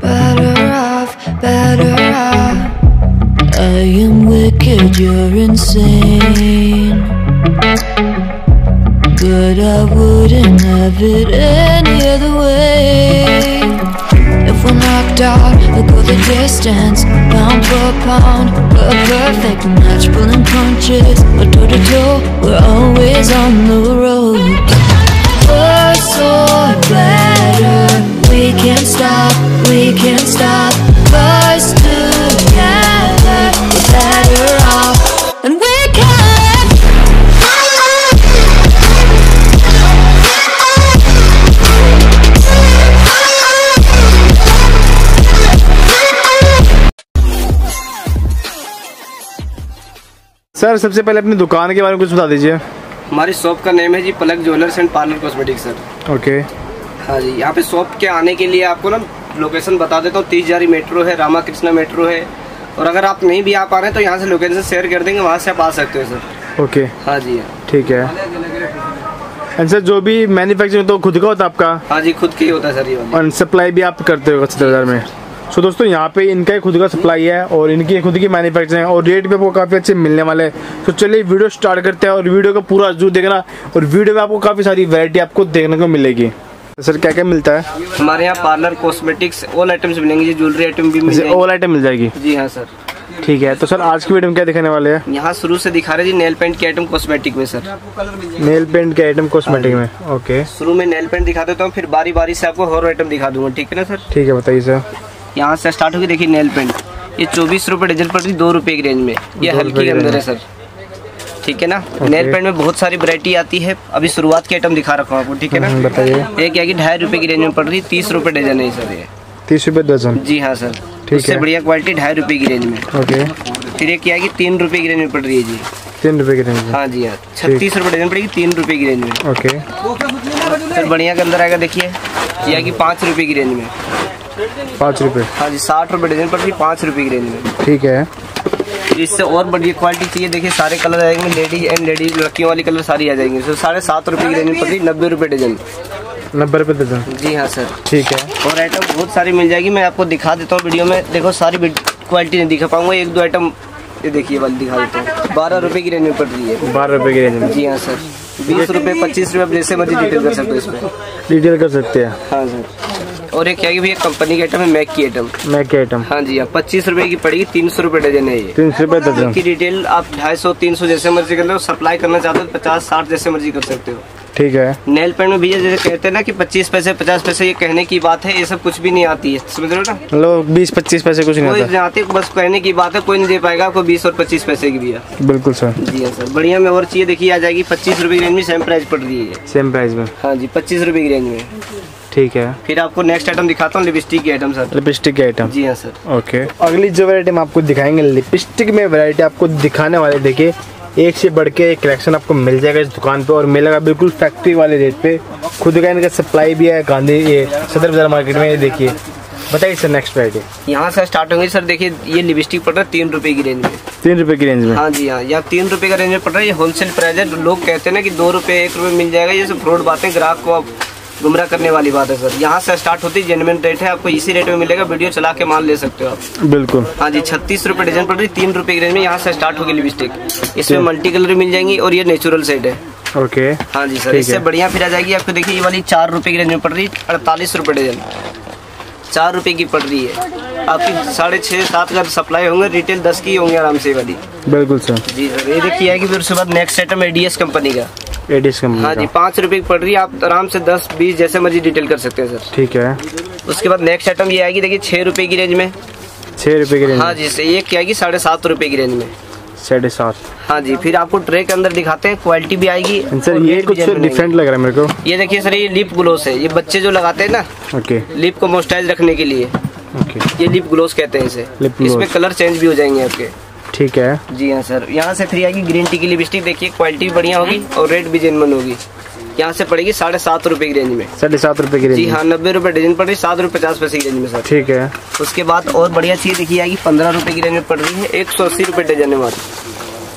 better off, better off. I am wicked, you're insane. But I wouldn't have it any other way. If we're knocked out, we'll go the distance, pound for pound. We're a perfect match, pulling punches. But toe to toe, we're always on the road. Sir सबसे पहले अपनी दुकान के बारे में कुछ बता दीजिए। हमारी शॉप का नेम है जी Palak jewellers and parlour cosmetic sir. Okay. हाँ जी यहाँ पे शॉप के आने के लिए आपको ना लोकेशन बता देता हूँ। तीस जारी मेट्रो है रामा कृष्णा मेट्रो है। और अगर आप नहीं भी आ पा रहे हैं तो यहाँ से लोकेशन शेयर कर देंगे वहाँ से आप आ सकते हो सर। ओके। हाँ जी। ठीक है। एंड सर जो भी मैन्युफैक्चरिंग तो खुद का होता है आपका? हाँ जी खुद की ही होता है सर ये और सप्लाई भी आप करते हो हज़ार में? सो दोस्तों यहाँ पे इनका ही खुद का सप्लाई है और इनकी खुद की मैन्युफैक्चरिंग है और रेट भी आपको काफ़ी अच्छे मिलने वाले हैं। तो चलिए वीडियो स्टार्ट करते हैं और वीडियो का पूरा ज़रूर देखना और वीडियो में आपको काफ़ी सारी वैरायटी आपको देखने को मिलेगी। सर क्या क्या मिलता है? हमारे यहाँ पार्लर कॉस्मेटिक्स ऑल आइटम्स मिलेंगे ज्वेलरी आइटम भी ऑल आइटम मिल जाएगी? जी हाँ सर ठीक है तो सर आज की वीडियो में क्या दिखाने वाले हैं? यहाँ शुरू से दिखा रहे जी नेल पेंट के आइटम कॉस्मेटिक में सर नेल पेंट के आइटम कॉस्मेटिक में ओके शुरू में नेल पेंट दिखा देता हूँ फिर बारी बारी से आपको हर आइटम दिखा दूँगा ठीक है ना सर ठीक है बताइए सर यहाँ से स्टार्ट होगी देखिए नेल पेंट ये चौबीस रुपए डजन पड़ रही दो रुपए की रेंज में। ये हल्की के अंदर है सर ठीक है ना? नेल पेंट में बहुत सारी वरायटी आती है। अभी शुरुआत की आइटम दिखा रखा हूँ आपको ठीक है हम्म, ना बताइए। एक क्या कि ढाई रुपए की रेंज में पड़ रही तीस रुपए डजन है सर ये। तीस रुपये दर्जन जी हाँ सर ठीक है। बढ़िया क्वालिटी ढाई रुपए की रेंज में। ओके फिर एक क्या कि तीन रुपए की रेंज में पड़ रही है जी। तीन रुपये की रेंज में। हाँ जी हाँ। छत्तीस रुपए डजन पड़ेगी तीन रुपए की रेंज में। ओके फिर बढ़िया के अंदर आएगा देखिए। ये है कि पाँच रुपए की रेंज में। पाँच रुपये। हाँ जी साठ रुपए डजन पड़ रही पाँच रुपए की रेंज में। ठीक है। इससे और बढ़िया क्वालिटी चाहिए देखिए सारे कलर आएँगे लेडीज़ एंड लेडीज़ लड़कियों वाली कलर सारी आ जाएँगे। तो साढ़े सात रुपए की रेंज में पड़ती नब्बे रुपए डजन। नब्बे रुपये दर्जन जी हाँ सर। ठीक है। और आइटम बहुत सारी मिल जाएगी मैं आपको दिखा देता हूँ वीडियो में। देखो सारी क्वालिटी नहीं दिखा पाऊँगा एक दो आइटम ये देखिए वाली दिखा देता हूँ। बारह रुपए की रेंज में पड़ रही है। बारह रुपये की रेंज में। जी हाँ सर। बीस रुपए पच्चीस रुपए आप जैसे मर्ज़ी डिटेल कर सकते हो इसमें। डिटेल कर सकते हैं। हाँ सर। और एक क्या भैया कंपनी की आइटम है मैक की आइटम मैक की आइटम हाँ जी हाँ पच्चीस रुपए की पड़ेगी तीन सौ रुपए डजन है ये। तीन सौ रुपये दर्जन की डिटेल आप ढाई सौ तीन सौ जैसे मर्ज़ी कर लो सप्लाई करना चाहते हो तो पचास साठ जैसे मर्ज़ी कर सकते हो। ठीक है। नेल पेंट में भैया जैसे कहते हैं ना कि पच्चीस पैसे पचास पैसे ये कहने की बात है ये सब कुछ भी नहीं आती है। समझ रहे हो ना? मतलब बीस पच्चीस पैसे कुछ नहीं आता। आती बस कहने की बात है कोई नहीं दे पाएगा आपको बीस और पच्चीस पैसे की भैया। बिल्कुल सर। जी हाँ सर बढ़िया में और चाहिए देखिए आ जाएगी पच्चीस रुपए की रेंज में सेम प्राइस पड़ रही है। सेम प्राइस में। हाँ जी पच्चीस रुपए की रेंज में। ठीक है। फिर आपको नेक्स्ट आइटम दिखाता हूँ लिपस्टिक की आइटम सर लिपस्टिक के आइटम जी हाँ सर ओके अगली जो वैरायटी हम आपको दिखाएँगे लिपस्टिक में वैरायटी आपको दिखाने वाले देखिए एक से बढ़ के एक कलेक्शन आपको मिल जाएगा इस दुकान पे और मिलेगा बिल्कुल फैक्ट्री वाले रेट पे। खुद का इनका सप्लाई भी है गांधी ये सदर बाज़ार मार्केट में ये देखिए। बताइए सर नेक्स्ट वैरायटी यहाँ से स्टार्ट होंगे सर देखिए ये लिपस्टिक पड़ रहा है तीन रुपए की रेंज में। तीन रुपए की रेंज में? हाँ जी हाँ यहाँ तीन रुपए का रेंज में पड़ रहा है। ये होलसेल प्राइस है लोग कहते हैं ना कि दो रुपए एक रुपए मिल जाएगा। ये सब फ्रॉड बातें ग्राहक को आप गुमराह करने वाली बात है सर। यहाँ से स्टार्ट होती है जेनविन रेट है आपको इसी रेट में मिलेगा वीडियो चला के माल ले सकते हो आप। बिल्कुल। हाँ जी छत्तीस रुपये डिज़ाइन पड़ रही तीन रुपए की रेंज में यहाँ से स्टार्ट होगी लिपस्टिक इसमें मल्टी कलर मिल जाएँगी और ये नेचुरल सेट है। ओके। हाँ जी सर इससे बढ़िया फिर आ जाएगी आपको देखिए ये वाली चार रुपए की रेंज में पड़ रही है अड़तालीस रुपये डजन। चार रुपये की पड़ रही है। आपकी साढ़े छः सात का सप्लाई होंगे रिटेल दस की होंगे आराम से वाली। बिल्कुल सर जी सर ये देखिए आएगी फिर उसके बाद नेक्स्ट आइटम एडीएस कंपनी का। एडिस हाँ जी पाँच रुपए की पड़ रही है आप आराम से दस बीस जैसे मर्ज़ी डिटेल कर सकते हैं सर ठीक है। उसके बाद नेक्स्ट आइटम ये आएगी देखिए छः रुपए की रेंज में। छः रुपए की रेंज हाँ जी सर ये क्या आएगी साढ़े सात रुपए की रेंज में। साढ़े सात। हाँ जी फिर आपको ट्रे के अंदर दिखाते हैं क्वालिटी भी आएगी सर ये कुछ डिफरेंट लग रहा है मेरे को। ये देखिए सर ये लिप ग्लोस है। ये बच्चे जो लगाते हैं ना ओके लिप को मोस्टाइज रखने के लिए। ये लिप ग्लोस कहते हैं इसे। इसमें कलर चेंज भी हो जाएँगे आपके। ठीक है। जी हाँ सर यहाँ से फ्री आएगी ग्रीन टी की लिपस्टिक देखिए क्वालिटी भी बढ़िया होगी और रेट भी जेनमन होगी। यहाँ से पड़ेगी साढ़े सात रुपए की रेंज में। साढ़े सात रुपए की रेंज जी हाँ नब्बे रुपए डजन पड़ रही है सात रुपए पचास पैसे की रेंज में सर ठीक है। उसके बाद और बढ़िया चीज़ देखिए आएगी पंद्रह रुपए की रेंज में पड़ रही है एक सौ अस्सी रुपए डजन है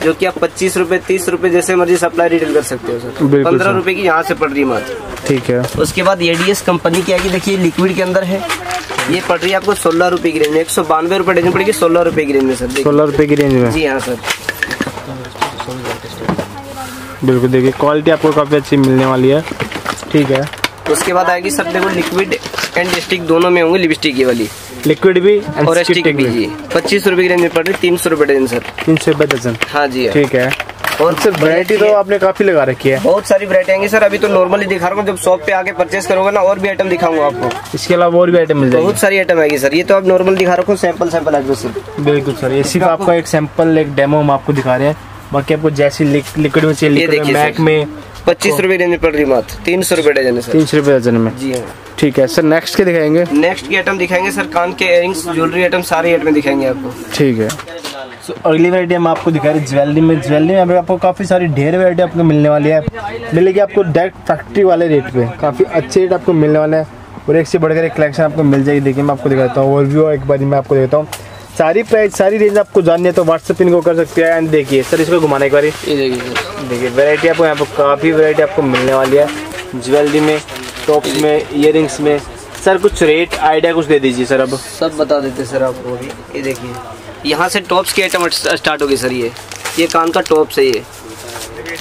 जो कि आप पच्चीस रूपए तीस रूपए जैसे मर्ज़ी सप्लाई रिटेल कर सकते हो सर पंद्रह। रूपए की यहाँ से पड़ रही है मात्र ठीक है। उसके बाद एडीएस कंपनी की आएगी। देखिए लिक्विड के अंदर है। ये पड़ रही है आपको सोलह रूपए की रेंज में। एक सौ बानवे रूपए डजन पड़ेगी सोलह रूपए की रेंज में सर सोलह रुपए की रेंज में। जी हाँ सर बिल्कुल देखिए क्वालिटी आपको काफ़ी अच्छी मिलने वाली है। ठीक है। उसके बाद आएगी सर देखो लिक्विड एंड लिपस्टिक दोनों में होंगे लिपस्टिक ये वाली। लिक्विड भी और स्टिक भी जी. पच्चीस रूपए की रेंज में पड़ रही तीन सौ रूपए डजन सर तीन सौ रुपये दर्जन. हाँ जी हाँ। ठीक है. और सर वैरायटी तो आपने काफ़ी लगा रखी है. बहुत सारी वरायटी आएँगी सर अभी तो नॉर्मली दिखा रहा हूँ जब शॉप पे आके परचेस करोगे ना और भी आइटम दिखाऊँगा आपको. इसके अलावा और भी आइटम मिल जाएगी. बहुत सारी आइटम आएगी सर ये तो आप नॉर्मल दिखा रखो सैंपल सैंपल आएगी सिर्फ़ बिल्कुल सर ये सिर्फ़ आपका एक सैंपल एक डेमो हम आपको दिखा रहे हैं. बाकी आपको जैसी लिक्विड में चाहिए मैक में पच्चीस रूपए रेंज में पड़ रही मात्र तीन सौ रूपए डजन तीन सौ रुपये दर्जन में. जी हाँ. ठीक है सर नेक्स्ट के दिखाएँगे? नेक्स्ट के आइटम दिखाएँगे सर कान के इयरिंग्स ज्वेलरी आइटम सारी आइटम दिखाएँगे आपको। ठीक है। सो अगली वैरायटी हम आपको दिखा रहे हैं ज्वेलरी में। ज्वेलरी में अभी आपको काफ़ी सारी ढेर वैरायटी आपको मिलने वाली है। मिलेगी आपको डायरेक्ट फैक्ट्री वाले रेट पे। काफ़ी अच्छे रेट आपको मिलने वाले हैं। और एक से बढ़कर एक कलेक्शन आपको मिल जाएगी। देखिए मैं आपको दिखाता हूँ। और ओवरव्यू एक बार मैं आपको देता हूँ। सारी प्राइस सारी रेंज आपको जाननी है तो व्हाट्सएप इनको कर सकते हैं। एंड देखिए सर इसको घुमाने एक बार देखिए देखिए वैरायटी आपको यहाँ पर काफ़ी वैरायटी आपको मिलने वाली है। ज्वेलरी में टॉप्स में इयर में। सर कुछ रेट आइडिया कुछ दे दीजिए सर अब। सब बता देते सर आपको अभी ये देखिए। यहाँ से टॉप्स की आइटम स्टार्ट होगी सर ये। ये कान का टॉप्स है ये।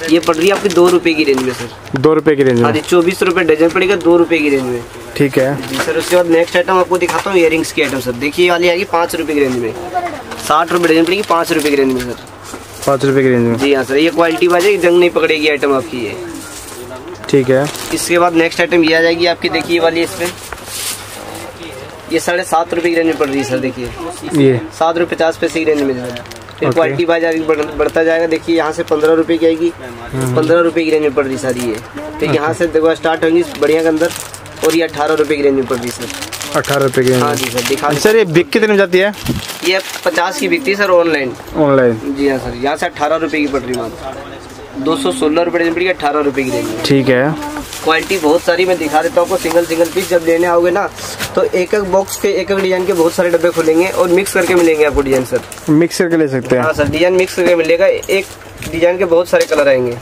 ये पड़ रही है आपकी दो रुपए की रेंज में सर दो रुपये की रेंज हाँ में जी चौबीस रुपए डजन पड़ेगा दो रुपए की रेंज में। ठीक है। जी सर उसके बाद नेक्स्ट आइटम आपको दिखाता हूँ इयरिंग्स की आइटम सर देखिए वाली आएगी पाँच रुपए की रेंज में। साठ रुपए डजन पड़ेगी पाँच रुपए की रेंज में सर पाँच रुपये की रेंज में। जी हाँ सर ये क्वालिटी बाजे जंग नहीं पकड़ेगी आइटम आपकी ये। ठीक है। इसके बाद नेक्स्ट आइटम ये आ जाएगी आपकी देखिए वाली इसमें। ये साढ़े सात रुपए की रेंज में पड़ रही है सर देखिए। ये। सात रुपये पचास पैसे की रेंज में फिर क्वालिटी आगे बढ़, बढ़ता जाएगा। देखिए यहाँ से पंद्रह रुपए की आएगी। पंद्रह रुपए की रेंज में पड़ रही सारी ये। फिर यहाँ से देखो स्टार्ट होंगी बढ़िया के अंदर और ये अठारह रुपए की रेंज में पड़ रही सर। अठारह रुपये की रेंज हाँ जी सर दिखा सर ये बिक कितने में जाती है? ये पचास की बिकती है सर ऑनलाइन ऑनलाइन जी हाँ सर यहाँ से अठारह रुपए की पड़ रही मात्र। दो सौ सोलह रुपए पड़ी अठारह रुपए की रेंज ठीक है। क्वालिटी बहुत सारी मैं दिखा देता हूँ आपको सिंगल सिंगल पीस जब लेने आओगे ना तो एक एक बॉक्स के एक एक डिज़ाइन के बहुत सारे डब्बे खुलेंगे और मिक्स करके मिलेंगे आपको डिज़ाइन सर मिक्स करके ले सकते हैं। हाँ सर डिज़ाइन मिक्स करके मिलेगा। एक डिज़ाइन के बहुत सारे कलर आएँगे।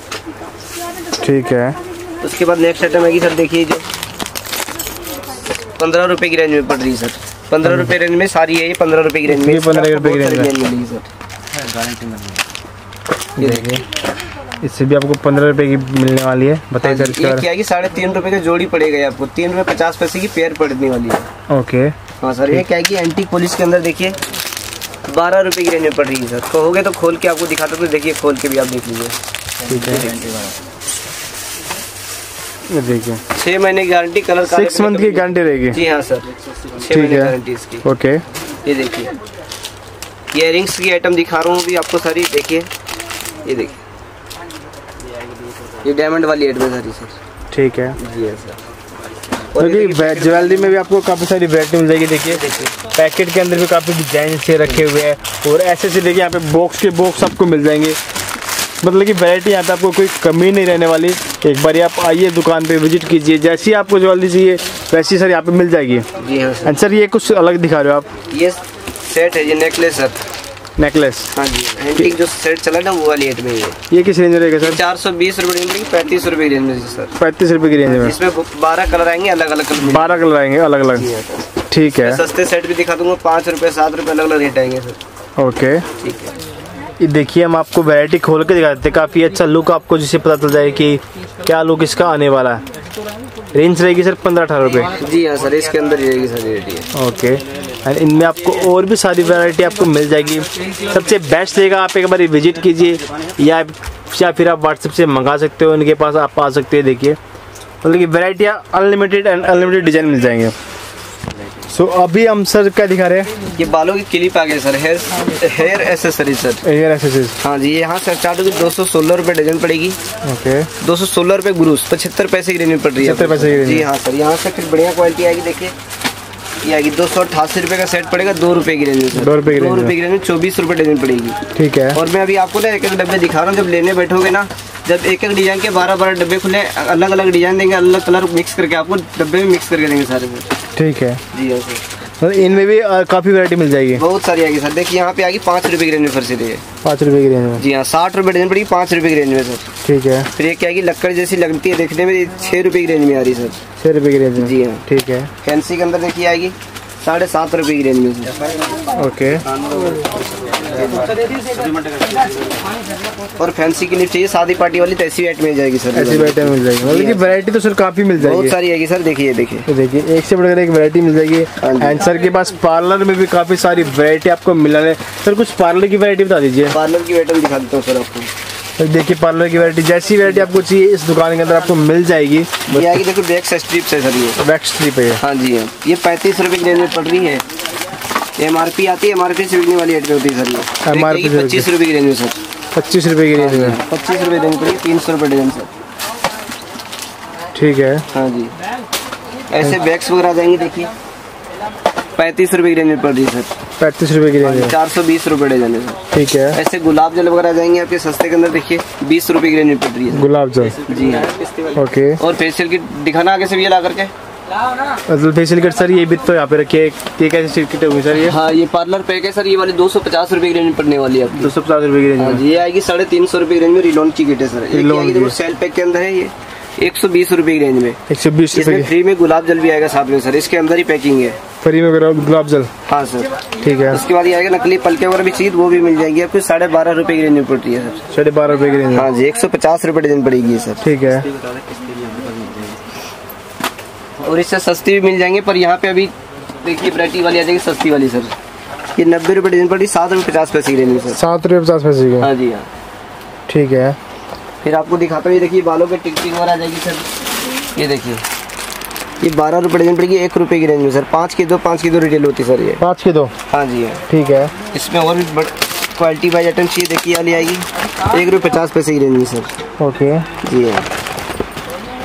ठीक है। उसके बाद नेक्स्ट आइटम आएगी सर देखिए जो पंद्रह रुपए की रेंज में पड़ रही है सर पंद्रह रुपए रेंज में सारी है ये पंद्रह रुपए की रेंज में। ये 15 रुपए की रेंज में। मिलेगी सर ये देखिए। इससे भी आपको पंद्रह रुपए की मिलने वाली है। बताइए सर इसके क्या है कि साढ़े तीन रुपए की जोड़ी पड़ेगा आपको? तीन रुपए पचास पैसे की पेयर पड़ने वाली है। ओके। हाँ सर ये क्या है कि एंटी पुलिस के अंदर देखिए बारह रुपए की रेंज में पड़ रही है सर। कहोगे तो खोल के आपको दिखाता तो देखिए खोल के भी आप देख लीजिए। ठीक है। देखिए। छह महीने की गारंटी कलर सिक्स मंथ की गारंटी रहेगी। जी हाँ सर छह महीने है। गारंटी इसकी। ओके। ये देखिए। ये रिंग्स की आइटम दिखा रहा हूँ अभी आपको सारी देखिए। ये देखिए। ये डायमंड वाली है सारी ठीक है। जी है सर क्योंकि ज्वेलरी में भी आपको काफ़ी सारी वैरायटी मिल जाएगी देखिए। पैकेट के अंदर भी काफ़ी डिज़ाइन से रखे हुए हैं। और ऐसे से देखिए यहाँ पे बॉक्स के बॉक्स आपको मिल जाएँगे। मतलब कि वैरायटी यहाँ पे आपको कोई कमी नहीं रहने वाली। एक बार आप आइए दुकान पे विज़िट कीजिए। जैसी आपको ज्वेलरी चाहिए वैसी सर यहाँ पे मिल जाएगी। जी हाँ एंड सर ये कुछ अलग दिखा रहे हो आप। ये सेट है ये नेकलेस सर नेकलेस हाँ जी एंटीक जो सेट चला ना वो वाली आइटम है ये। ये किस रेंज में रहेगा सर चार सौ बीस रुपये की पैंतीस रुपये की रेंज में सर पैंतीस रुपये की रेंज में। इसमें बारह कलर आएँगे अलग अलग कलर बारह कलर आएँगे अलग अलग हाँ ठीक है। सस्ते सेट भी दिखा दूँगा पाँच रुपये सात रुपये अलग अलग रेट आएँगे सर ओके। ठीक है। देखिए हम आपको वैरायटी खोल के दिखा देते हैं। काफ़ी अच्छा लुक आपको जिससे पता चल जाए कि क्या लुक इसका आने वाला है। रेंज रहेगी सर पंद्रह अठारह रुपये जी हाँ सर इसके अंदर ही रहेगी सारी रेट ओके। एंड इनमें आपको और भी सारी वैरायटी आपको मिल जाएगी। सबसे बेस्ट रहेगा आप एक बार विज़िट कीजिए या या फिर आप व्हाट्सएप से मंगा सकते हो इनके पास आप आ सकते हो देखिए। मतलब कि वैरायटियाँ अनलिमिटेड एंड अनलिमिटेड डिज़ाइन मिल जाएँगे। सो अभी हम सर क्या दिखा रहे हैं? ये बालों की क्लिप आ गई sir hair hair accessory sir hair accessories हाँ जी यहाँ से स्टार्ट होगी। दो सौ सोलह रुपये डजन पड़ेगी। ओके दो सौ सोलह रुपये गुरुस पचहत्तर पैसे की रेंज में पड़ रही है। 75 पैसे जी हाँ सर यहाँ से फिर बढ़िया क्वालिटी आएगी देखिए। ये आएगी दो सौ अठासी रुपये का सेट पड़ेगा दो रुपये की रेंज में दो रुपए की दो रेंज में। रुपये की रेंज में चौबीस रुपये डजन पड़ेगी। ठीक है। और मैं अभी आपको ना एक एक डब्बे दिखा रहा हूँ जब लेने बैठोगे ना जब एक एक डिज़ाइन के बारह बारह डब्बे खुले अलग अलग डिज़ाइन देंगे अलग कलर मिक्स करके आपको डब्बे में मिक्स करके देंगे सारे। ठीक है। जी हाँ सर इनमें भी काफ़ी वैरायटी मिल जाएगी। बहुत सारी आएगी सर। देखिए यहाँ पे आगे पाँच रुपए की रेंज में फर्सी सीधे पाँच रुपए की रेंज में। जी हाँ साठ रुपए रेंज पड़ेगी पाँच रुपए की रेंज में सर। ठीक है। फिर ये क्या आएगी लकड़ जैसी लगती है देखने में छह रुपए की रेंज में आ रही है सर। छः रुपए की रेंज में। जी हाँ। ठीक है। फैंसी के अंदर देखिए आएगी। साढ़े सात रुपए की रेंज में ओके। और फैंसी की लिप चाहिए शादी पार्टी वाली तो ऐसी वेट में जाएगी सर। ऐसी वैरायटी मिल जाएगी। मतलब कि वैरायटी तो सर काफ़ी मिल जाएगी। बहुत सारी आएगी सर देखिए देखिए। देखिए एक से बढ़कर एक वैरायटी मिल जाएगी। हाँ एंड सर के पास पार्लर में भी काफ़ी सारी वैरायटी आपको मिलने है। सर कुछ पार्लर की वैरायटी बता दीजिए। पार्लर की वेटल दिखा देता हूँ सर आपको। देखिए पार्लर की वैरायटी जैसी वैरायटी आपको चाहिए इस दुकान के अंदर आपको मिल जाएगी। ये आएगी देखो बैक स्ट्रिप्स है सर ये। वैक्स ट्री पे हाँ जी हाँ। ये पैंतीस रुपए की रेंज में पड़ रही है। एम आर पी आती है एम आर पी से बिकने वाली पे होती है सर ये। MRP से पच्चीस रुपए की रेंज में सर। पच्चीस रुपए की रेंज में पच्चीस रुपए रेंज पड़ेगी तीन सौ रुपए डजन सर ठीक है। हाँ जी। ऐसे बैग्स वगैरह आ जाएँगे देखिए। पैंतीस रुपए की रेंज में पड़ रही है सर। पैंतीस रुपए की रेंज चार सौ बीस रुपए डजन है ठीक है। ऐसे गुलाब जल वगैरह आ जाएँगे आपके सस्ते के अंदर देखिए बीस रुपए की रेंज में पड़ रही है गुलाब जल? जी हाँ। ओके। और फेशियल की दिखाना आगे से भी ला करके। मतलब फेशियल किट सर ये भी तो यहाँ पे रखिए ये कैसी किट होगी सर ये। हाँ ये पार्लर पैक है सर ये वाली दो सौ पचास रुपए की रेंज में पड़ने वाली है दो सौ पचास रुपए की रेंज हाँ में ये आएगी साढ़े तीन सौ रुपए की रेंज में रिलोन की किट है सर। रिलोन। सेल पैक के अंदर है ये एक सौ बीस रुपए की रेंज में। एक सौ बीस रुपए फ्री में गुलाब जल भी आएगा साथ में सर इसके अंदर ही पैकिंग है। फ्री में गुलाब गुलाब जल। हाँ सर। ठीक है। उसके बाद ये आएगा नकली पलके वगैरह भी चाहिए तो वो भी मिल जाएगी। आपको साढ़े बारह रुपए की रेंज में पड़ रही है सर। साढ़े बारह रुपए की रेंज हाँ जी एक सौ पचास रुपए डजन पड़ेगी सर। ठीक है। और इससे सस्ती भी मिल जाएँगे पर यहाँ पे अभी देखिए वैरायटी वाली आ जाएगी सस्ती वाली सर। ये नब्बे रुपए डजन पड़ी सात रुपए पचास पैसे की रेंज में सर। सात रुपये पचास पैसे की। हाँ जी हाँ। ठीक है। फिर आपको दिखाता हूँ ये देखिए बालों पे टिकटिंग वगैरह आ जाएगी सर। ये देखिए। ये बारह रुपए डजन पड़ेगी एक रुपए की रेंज में सर पाँच के दो पाँच की दो रिटेल होती है सर ये. पाँच के दो? हाँ जी हाँ. ठीक है. इसमें और भी क्वालिटी वाइज आइटम चाहिए देखिए वाली आएगी. एक रुपये पचास पैसे की रेंज में सर ओके. जी हाँ.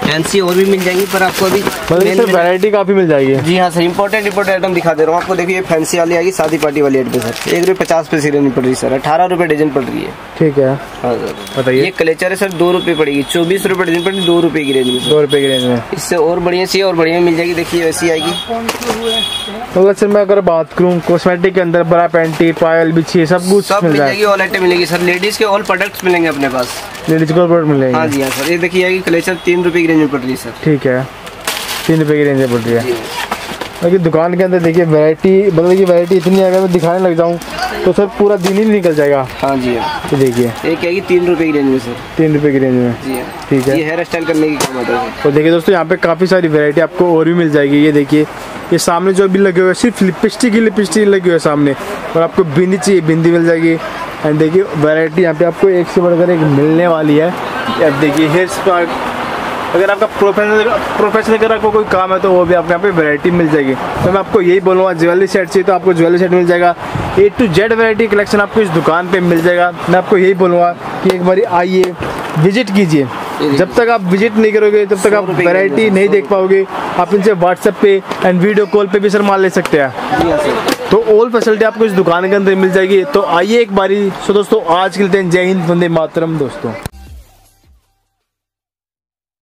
फैंसी और भी मिल जाएँगी पर आपको अभी मतलब वैरायटी काफ़ी मिल जाएगी। जी हाँ सर इंपॉर्टेंट इंपॉर्टेंट आइटम दिखा दे रहा हूँ आपको। देखिए फैंसी वाली आएगी शादी पार्टी वाली पे सर। एक रुपये पचास पैसे सीरियन पड़ रही सर। अठारह रुपये डजन पड़ रही है। ठीक है। हाँ सर। बताइए। ये कलेचर है सर दो रुपये पड़ेगी। चौबीस रुपये डजन पड़ेगी दो रुपये की रेंज में दो रुपए की रेंज में। इससे और बढ़िया सी और बढ़िया मिल जाएगी। देखिए वैसी आएगी। मतलब सर मैं अगर बात करूँ कॉस्मेटिक के अंदर बड़ा पैंटी पायल बिछी सब कुछ सब मिल मिल जाए। जाएगी ऑल आइटम मिलेगी सर। लेडीज़ के ऑल प्रोडक्ट्स मिलेंगे अपने पास। लेडीज़ के ऑल प्रोडक्ट मिलेंगे। हाँ जी हाँ सर। ये देखिए कलेक्शन तीन रुपये की रेंज में पड़ रही है सर। ठीक है। तीन रुपये की रेंज में पड़ रही है। बाकी दुकान के अंदर देखिए वैरायटी मतलब की वैरायटी इतनी अगर मैं दिखाने लग जाऊँ तो सर पूरा दिन ही निकल जाएगा। हाँ जी हाँ। तो देखिए। एक आएगी तीन रुपये की रेंज में सर। तीन रुपए की रेंज में। जी हाँ। ठीक है। ये हेयर स्टाइल करने की काम आता है तो देखिए दोस्तों यहाँ पे काफ़ी सारी वैरायटी आपको और भी मिल जाएगी। ये देखिए ये सामने जो भी लगे हुए हैं सिर्फ़ लिपस्टिक ही लिपस्टिक लगी हुई है सामने। और आपको बिंदी चाहिए बिंदी मिल जाएगी। एंड देखिए वैरायटी यहाँ पे आपको एक से बढ़कर एक मिलने वाली है। अब देखिए हेयर स्पा अगर आपका प्रोफेशनल प्रोफेशनल अगर आपको कोई काम है तो वो भी आपको यहाँ पे वैरायटी मिल जाएगी। तो मैं आपको यही बोलूँगा ज्वेलरी सेट चाहिए तो आपको ज्वेलरी सेट मिल जाएगा। A to Z variety collection आपको इस दुकान पे मिल जाएगा। मैं आपको यही बोलूँगा कि एक बार आइए विज़िट कीजिए। जब तक आप विज़िट नहीं करोगे तब तक आप वैरायटी नहीं देख पाओगे। आप इनसे व्हाट्सएप पे एंड वीडियो कॉल पे भी सर माल ले सकते हैं। हाँ तो ऑल फैसिलिटी आपको इस दुकान के अंदर मिल जाएगी। तो आइए एक बारी। सो दोस्तों आज के लिए जय हिंद वंदे मातरम दोस्तों।